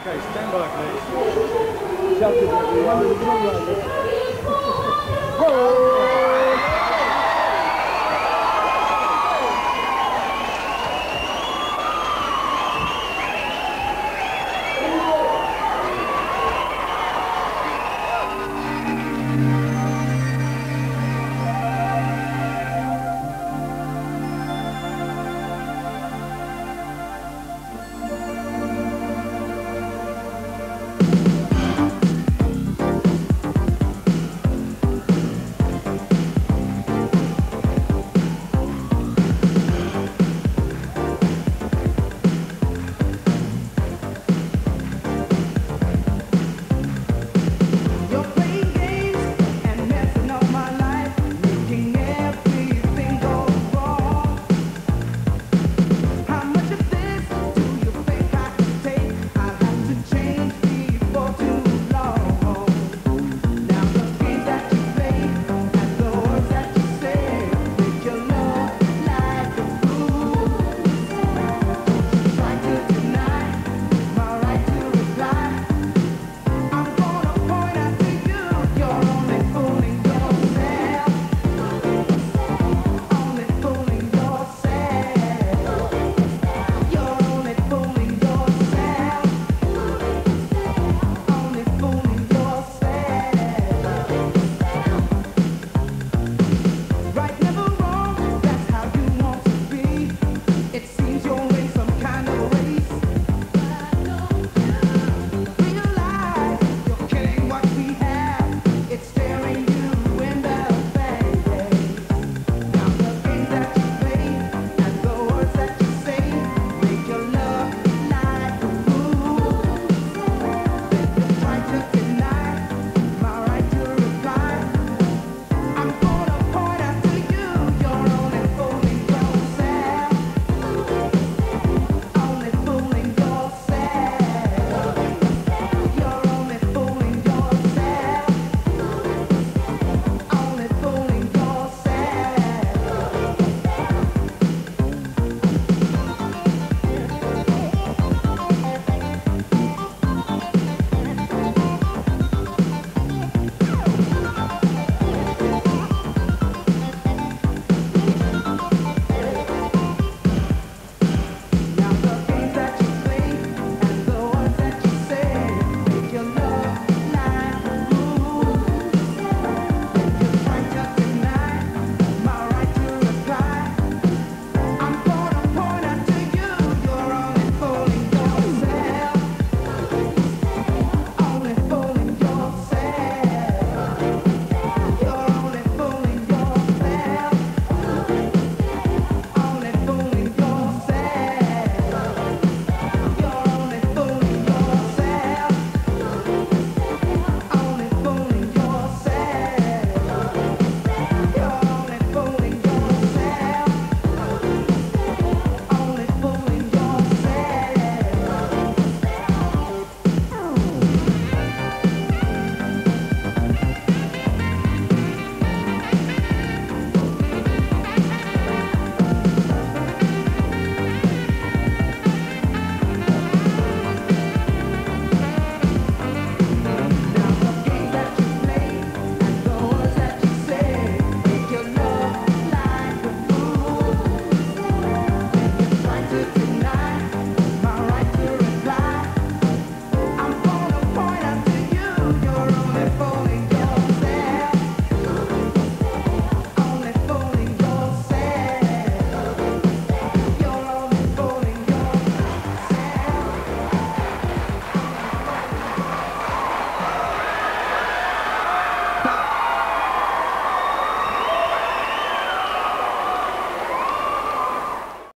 Okay, stand by, please. Shout to everyone. Whoa!